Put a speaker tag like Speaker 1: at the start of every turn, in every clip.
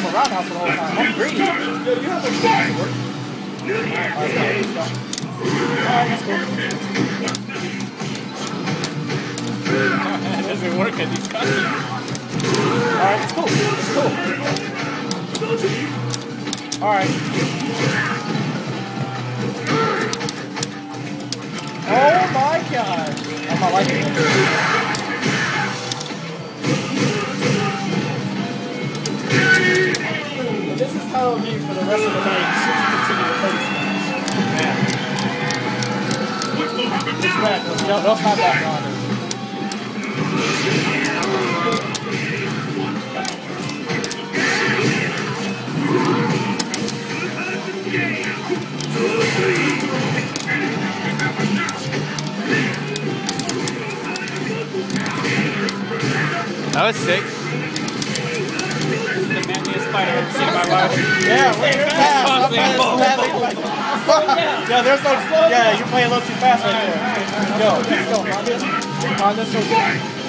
Speaker 1: him a roundhouse the whole time. I'm greedy.
Speaker 2: Yo, you have a shot to work.
Speaker 1: Alright, let's go.
Speaker 3: Doesn't work at these.
Speaker 1: Alright, it's cool. It's cool. Alright. Oh my god. I'm not liking it. It'll be for the rest of the night should you continue to play they'll have that on.
Speaker 3: That was sick.
Speaker 1: Yeah, you're fast. Yeah, there's no. Yeah, you're playing a little too fast right there. Yo, let's go, Honda. Honda's so good.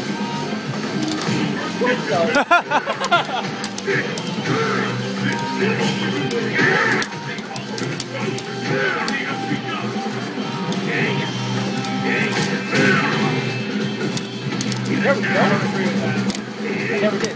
Speaker 1: There we go. I never did.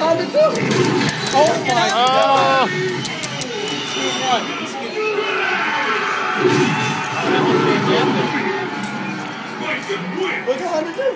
Speaker 1: on two. Oh my
Speaker 3: oh. god.
Speaker 1: Look at how they do.